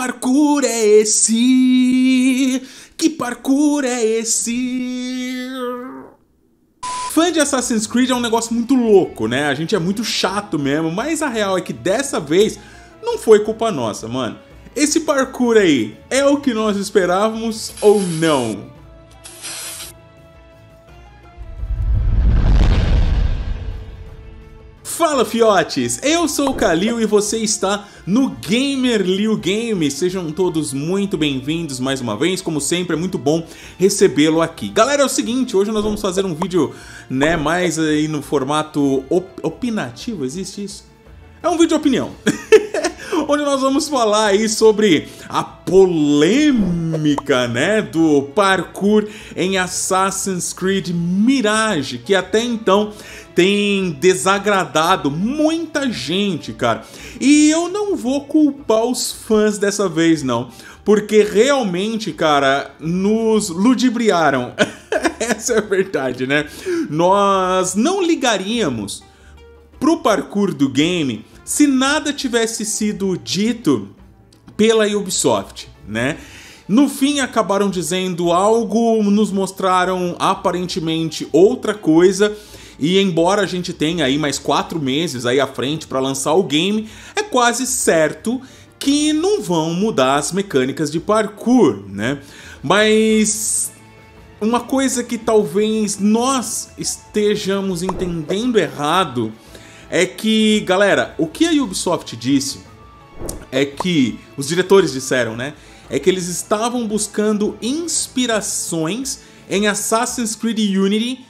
parkour é esse? Que parkour é esse? Fã de Assassin's Creed é um negócio muito louco, né? A gente é muito chato mesmo, mas a real é que dessa vez não foi culpa nossa, mano. Esse parkour aí é o que nós esperávamos ou não? Fala fiotes, eu sou o Kalil e você está no Gamer Liu Game. Sejam todos muito bem-vindos mais uma vez, como sempre é muito bom recebê-lo aqui. Galera, é o seguinte, hoje nós vamos fazer um vídeo, né, mais aí no formato op opinativo, existe isso? É um vídeo de opinião. onde nós vamos falar aí sobre a polêmica, né, do parkour em Assassin's Creed Mirage, que até então tem desagradado muita gente, cara. E eu não vou culpar os fãs dessa vez, não. Porque realmente, cara, nos ludibriaram. Essa é a verdade, né? Nós não ligaríamos pro parkour do game se nada tivesse sido dito pela Ubisoft, né? No fim, acabaram dizendo algo, nos mostraram aparentemente outra coisa. E embora a gente tenha aí mais quatro meses aí à frente para lançar o game, é quase certo que não vão mudar as mecânicas de parkour, né? Mas uma coisa que talvez nós estejamos entendendo errado é que, galera, o que a Ubisoft disse é que os diretores disseram, né? É que eles estavam buscando inspirações em Assassin's Creed Unity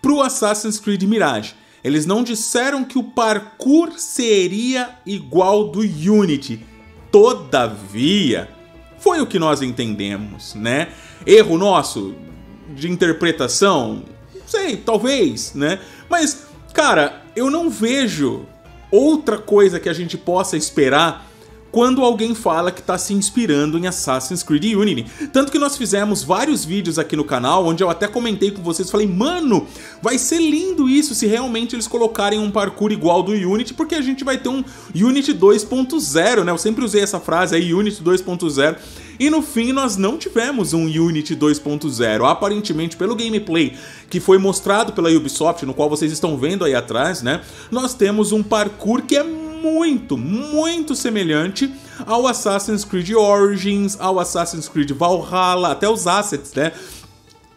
pro Assassin's Creed Mirage. Eles não disseram que o parkour seria igual do Unity. Todavia, foi o que nós entendemos, né? Erro nosso de interpretação? Sei, talvez, né? Mas, cara, eu não vejo outra coisa que a gente possa esperar quando alguém fala que está se inspirando em Assassin's Creed Unity. Tanto que nós fizemos vários vídeos aqui no canal, onde eu até comentei com vocês, falei, mano, vai ser lindo isso se realmente eles colocarem um parkour igual do Unity, porque a gente vai ter um Unity 2.0, né? Eu sempre usei essa frase aí, Unity 2.0, e no fim nós não tivemos um Unity 2.0. Aparentemente, pelo gameplay que foi mostrado pela Ubisoft, no qual vocês estão vendo aí atrás, né? Nós temos um parkour que é muito, muito semelhante ao Assassin's Creed Origins, ao Assassin's Creed Valhalla, até os assets, né?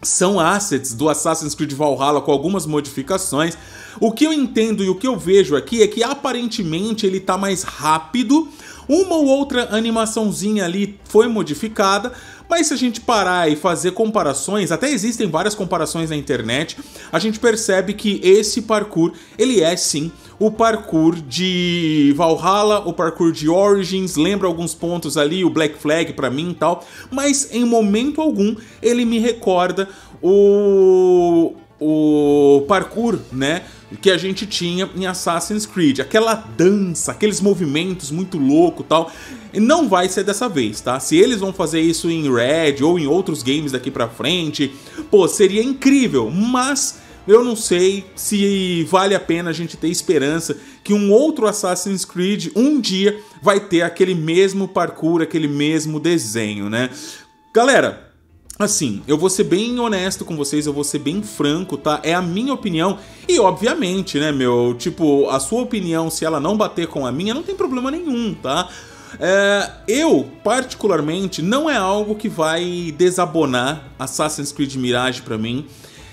São assets do Assassin's Creed Valhalla com algumas modificações. O que eu entendo e o que eu vejo aqui é que aparentemente ele tá mais rápido, uma ou outra animaçãozinha ali foi modificada, mas se a gente parar e fazer comparações, até existem várias comparações na internet, a gente percebe que esse parkour, ele é sim o parkour de Valhalla, o parkour de Origins, lembra alguns pontos ali, o Black Flag para mim e tal, mas em momento algum ele me recorda o o parkour, né, que a gente tinha em Assassin's Creed, aquela dança, aqueles movimentos muito louco, tal. Não vai ser dessa vez, tá? Se eles vão fazer isso em Red ou em outros games daqui para frente, pô, seria incrível, mas eu não sei se vale a pena a gente ter esperança que um outro Assassin's Creed um dia vai ter aquele mesmo parkour, aquele mesmo desenho, né? Galera, Assim, eu vou ser bem honesto com vocês, eu vou ser bem franco, tá? É a minha opinião. E obviamente, né, meu? Tipo, a sua opinião, se ela não bater com a minha, não tem problema nenhum, tá? É, eu, particularmente, não é algo que vai desabonar Assassin's Creed Mirage pra mim.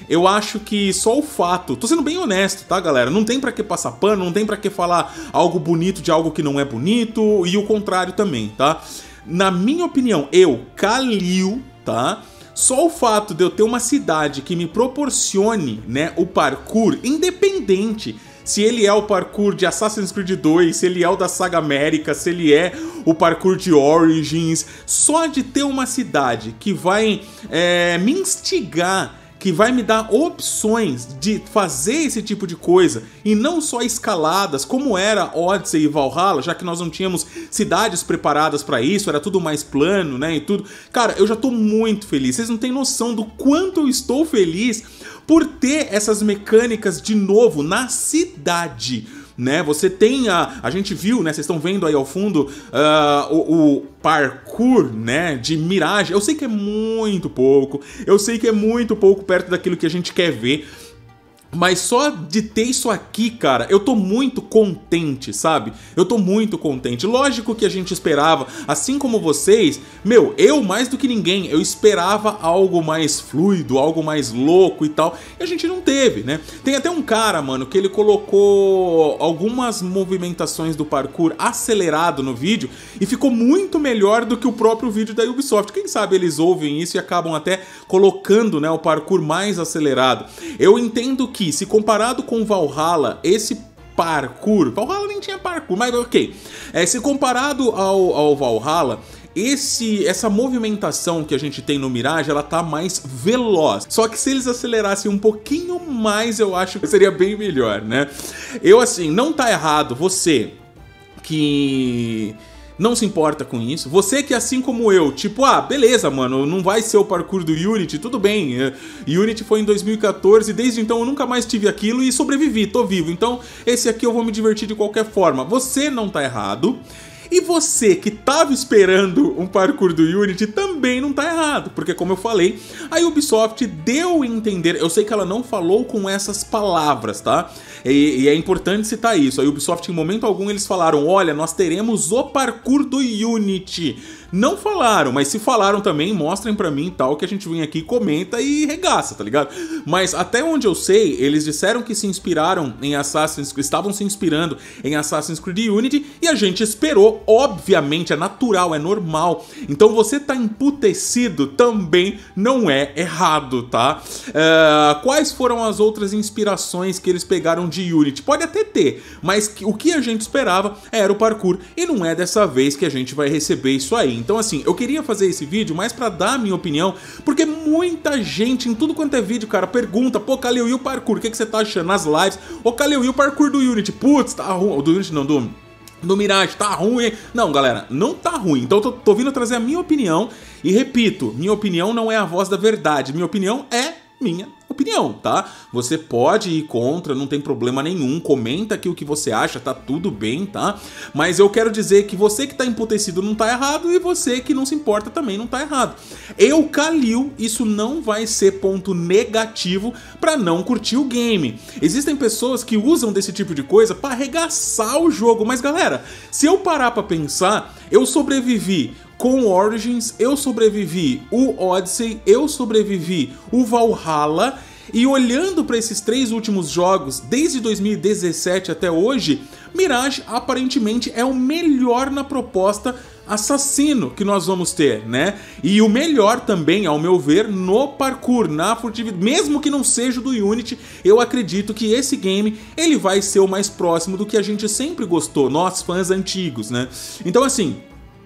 Eu acho que só o fato, tô sendo bem honesto, tá, galera? Não tem para que passar pano, não tem para que falar algo bonito de algo que não é bonito e o contrário também, tá? Na minha opinião, eu, Kalil, tá? Só o fato de eu ter uma cidade que me proporcione, né, o parkour independente se ele é o parkour de Assassin's Creed 2, se ele é o da Saga América, se ele é o parkour de Origins, só de ter uma cidade que vai é, me instigar que vai me dar opções de fazer esse tipo de coisa e não só escaladas, como era Odyssey e Valhalla, já que nós não tínhamos cidades preparadas para isso, era tudo mais plano, né, e tudo. Cara, eu já tô muito feliz. Vocês não têm noção do quanto eu estou feliz por ter essas mecânicas de novo na cidade né? Você tem a. A gente viu, né? Vocês estão vendo aí ao fundo uh, o, o, parkour, né? De miragem. Eu sei que é muito pouco. Eu sei que é muito pouco perto daquilo que a gente quer ver. Mas só de ter isso aqui, cara, eu tô muito contente, sabe? Eu tô muito contente. Lógico que a gente esperava, assim como vocês, meu, eu mais do que ninguém, eu esperava algo mais fluido, algo mais louco e tal, e a gente não teve, né? Tem até um cara, mano, que ele colocou algumas movimentações do parkour acelerado no vídeo e ficou muito melhor do que o próprio vídeo da Ubisoft. Quem sabe eles ouvem isso e acabam até colocando, né, o parkour mais acelerado. Eu entendo que se comparado com Valhalla, esse parkour, Valhalla nem tinha parkour, mas ok. É, se comparado ao, ao Valhalla, esse essa movimentação que a gente tem no Mirage, ela tá mais veloz. Só que se eles acelerassem um pouquinho mais, eu acho que seria bem melhor, né? Eu assim, não tá errado você que não se importa com isso. Você que assim como eu, tipo, ah, beleza, mano, não vai ser o parkour do Unity, tudo bem. É, Unity foi em 2014, desde então eu nunca mais tive aquilo e sobrevivi, tô vivo. Então, esse aqui eu vou me divertir de qualquer forma. Você não tá errado. E você que estava esperando um parkour do Unity também não está errado, porque como eu falei, a Ubisoft deu a entender, eu sei que ela não falou com essas palavras, tá? E, e, é importante citar isso. A Ubisoft, em momento algum, eles falaram: olha, nós teremos o parkour do Unity. Não falaram, mas se falaram também, mostrem para mim tal que a gente vem aqui, comenta e regaça, tá ligado? Mas até onde eu sei, eles disseram que se inspiraram em Assassin's Creed, estavam se inspirando em Assassin's Creed Unity e a gente esperou, obviamente, é natural, é normal. Então você tá emputecido também não é errado, tá? Uh, quais foram as outras inspirações que eles pegaram de Unity? Pode até ter, mas o que a gente esperava era o parkour e não é dessa vez que a gente vai receber isso aí. Então assim, eu queria fazer esse vídeo mais para dar a minha opinião, porque muita gente em tudo quanto é vídeo, cara, pergunta, pô, Kalil, e o parkour? O que, que você tá achando nas lives? Ô, Kalil, e o parkour do Unity? Putz, tá ruim. Do Unity não, do do Mirage, tá ruim. Não, galera, não tá ruim. Então eu tô, tô vindo trazer a minha opinião. E repito, minha opinião não é a voz da verdade. Minha opinião é minha opinião, tá? Você pode ir contra, não tem problema nenhum, comenta aqui o que você acha, tá tudo bem, tá? Mas eu quero dizer que você que tá emputecido não tá errado e você que não se importa também não tá errado. Eu, Kalil, isso não vai ser ponto negativo para não curtir o game. Existem pessoas que usam desse tipo de coisa para arregaçar o jogo, mas galera, se eu parar para pensar, eu sobrevivi com Origins, eu sobrevivi o Odyssey, eu sobrevivi o Valhalla. E olhando para esses três últimos jogos, desde 2017 até hoje, Mirage aparentemente é o melhor na proposta assassino que nós vamos ter, né? E o melhor também, ao meu ver, no parkour, na furtividade, mesmo que não seja do Unity, eu acredito que esse game ele vai ser o mais próximo do que a gente sempre gostou, nós fãs antigos, né? Então assim,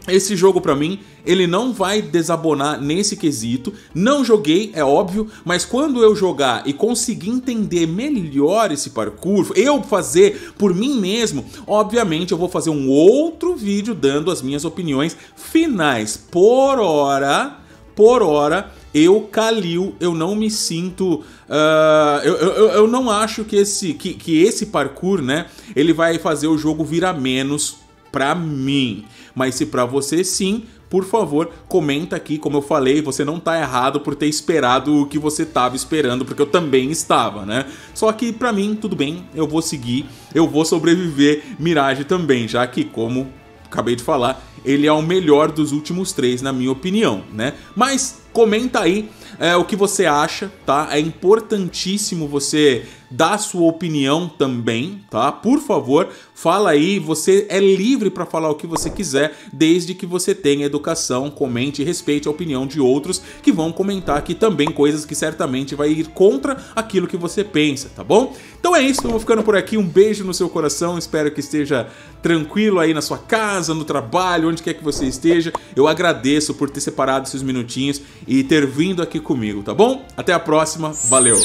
esse jogo para mim, ele não vai desabonar nesse quesito. Não joguei, é óbvio, mas quando eu jogar e conseguir entender melhor esse parkour, eu fazer por mim mesmo, obviamente eu vou fazer um outro vídeo dando as minhas opiniões finais. Por hora, por hora, eu, Kalil, eu não me sinto. Uh, eu, eu, eu não acho que esse, que, que esse parkour, né, ele vai fazer o jogo virar menos pra mim. Mas se pra você sim, por favor, comenta aqui, como eu falei, você não tá errado por ter esperado o que você tava esperando, porque eu também estava, né? Só que pra mim, tudo bem, eu vou seguir, eu vou sobreviver Mirage também, já que, como acabei de falar, ele é o melhor dos últimos três, na minha opinião, né? Mas comenta aí é, o que você acha, tá? É importantíssimo você dar sua opinião também, tá? Por favor, fala aí, você é livre para falar o que você quiser, desde que você tenha educação, comente e respeite a opinião de outros que vão comentar aqui também coisas que certamente vai ir contra aquilo que você pensa, tá bom? Então é isso, eu vou ficando por aqui, um beijo no seu coração, espero que esteja tranquilo aí na sua casa, no trabalho, onde quer que você esteja. Eu agradeço por ter separado esses minutinhos e ter vindo aqui comigo, tá bom? Até a próxima, valeu!